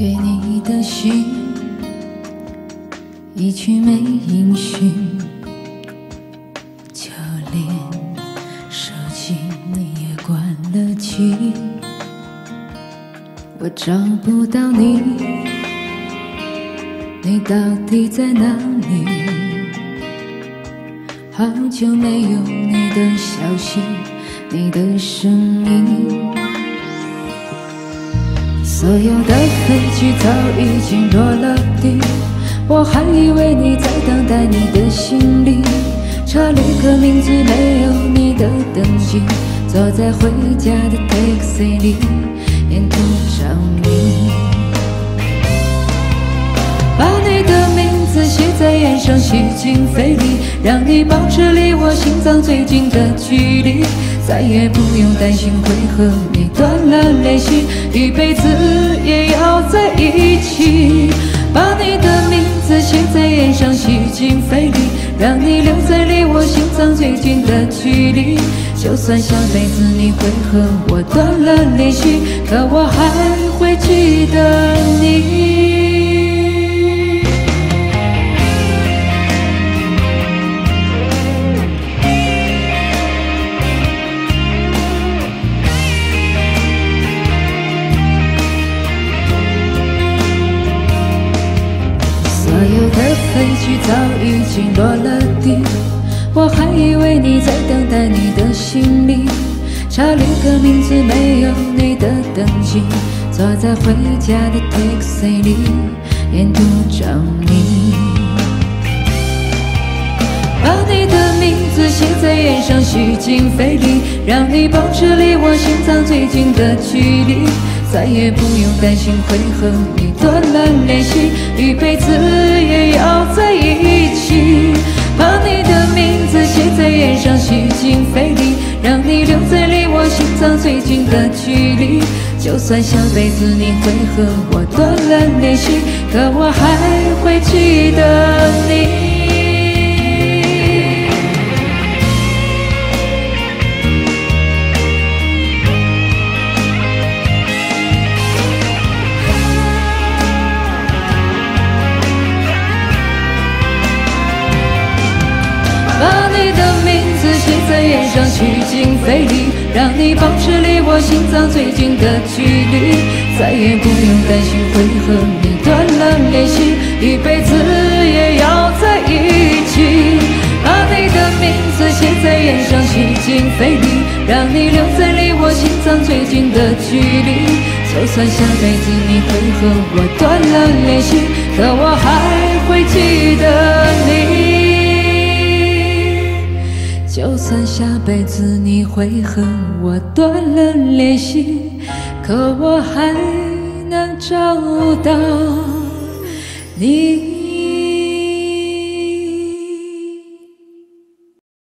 给你的信，一句没音讯，就连手机你也关了机，我找不到你，你到底在哪里？好久没有你的消息，你的声音。所有的飞机早已经落了地，我还以为你在等待你的行李。查旅客名字没有你的登记，坐在回家的 taxi 里，沿途找你。把你的名字写在烟上，吸进肺里，让你保持离我心脏最近的距离。再也不用担心会和你断了联系，一辈子也要在一起。把你的名字写在烟上，吸进肺里，让你留在离我心脏最近的距离。就算下辈子你会和我断了联系，可我还会记得你。所有的飞机早已经落了地，我还以为你在等待你的行李。查旅客名字没有你的登记，坐在回家的 taxi 里，沿途找你。把你的名字写在烟上，吸进肺里，让你保持离我心脏最近的距离。再也不用担心会和你断了联系，一辈子让你留在离我心脏最近的距离。就算下辈子你会和我断了联系，可我还会记得你。让你保持离我心脏最近的距离，再也不用担心会和你断了联系，一辈子也要在一起。把你的名字写在眼上，吸进肺里，让你留在离我心脏最近的距离。就算下辈子你会和我断了联系，可我还会记得你。就算下辈子你会和我断了联系，可我还能找到你。